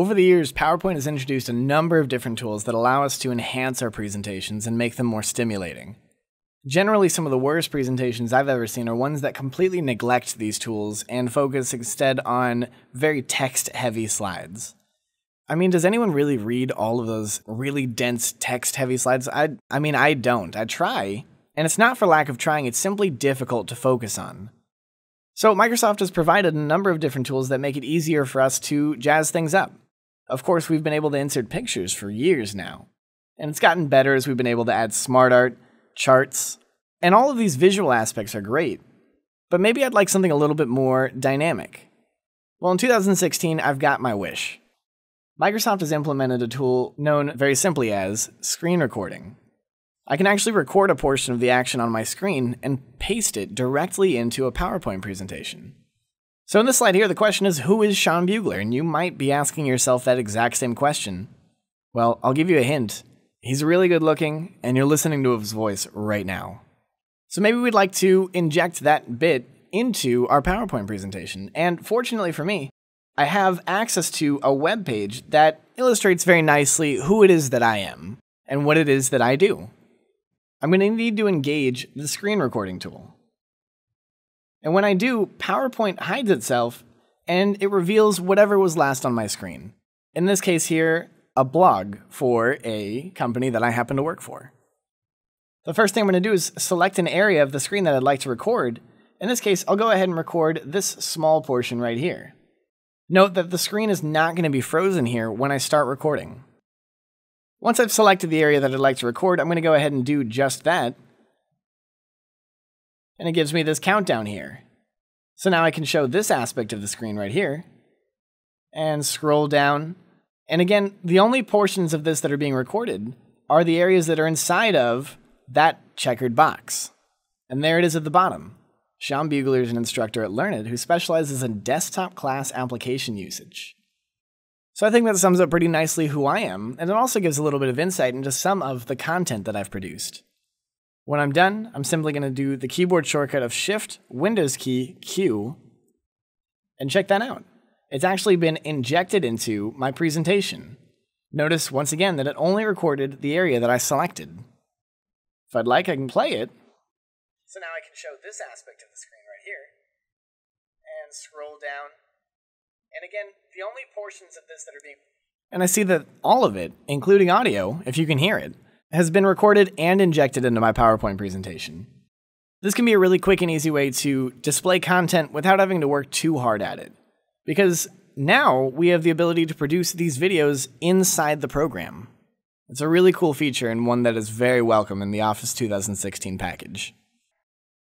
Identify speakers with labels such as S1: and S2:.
S1: Over the years, PowerPoint has introduced a number of different tools that allow us to enhance our presentations and make them more stimulating. Generally, some of the worst presentations I've ever seen are ones that completely neglect these tools and focus instead on very text heavy slides. I mean, does anyone really read all of those really dense text heavy slides? I, I mean, I don't. I try, and it's not for lack of trying, it's simply difficult to focus on. So, Microsoft has provided a number of different tools that make it easier for us to jazz things up. Of course, we've been able to insert pictures for years now, and it's gotten better as we've been able to add smart art charts, and all of these visual aspects are great. But maybe I'd like something a little bit more dynamic. Well, in 2016, I've got my wish. Microsoft has implemented a tool known very simply as screen recording. I can actually record a portion of the action on my screen and paste it directly into a PowerPoint presentation. So in this slide here, the question is, who is Sean Bugler? And you might be asking yourself that exact same question. Well, I'll give you a hint. He's really good looking, and you're listening to his voice right now. So maybe we'd like to inject that bit into our PowerPoint presentation. And fortunately for me, I have access to a web page that illustrates very nicely who it is that I am and what it is that I do. I'm going to need to engage the screen recording tool. And when I do, PowerPoint hides itself and it reveals whatever was last on my screen. In this case here, a blog for a company that I happen to work for. The first thing I'm going to do is select an area of the screen that I'd like to record. In this case, I'll go ahead and record this small portion right here. Note that the screen is not going to be frozen here when I start recording. Once I've selected the area that I'd like to record, I'm going to go ahead and do just that. And it gives me this countdown here. So now I can show this aspect of the screen right here and scroll down and again, the only portions of this that are being recorded are the areas that are inside of that checkered box. And there it is at the bottom. Sean Bugler is an instructor at Learnit who specializes in desktop class application usage. So I think that sums up pretty nicely who I am, and it also gives a little bit of insight into some of the content that I've produced. When I'm done, I'm simply going to do the keyboard shortcut of Shift, Windows key, Q, and check that out it's actually been injected into my presentation. Notice once again that it only recorded the area that I selected. If I'd like, I can play it. So now I can show this aspect of the screen right here. And scroll down. And again, the only portions of this that are being. And I see that all of it, including audio, if you can hear it, has been recorded and injected into my PowerPoint presentation. This can be a really quick and easy way to display content without having to work too hard at it because now we have the ability to produce these videos inside the program. It's a really cool feature and one that is very welcome in the Office 2016 package.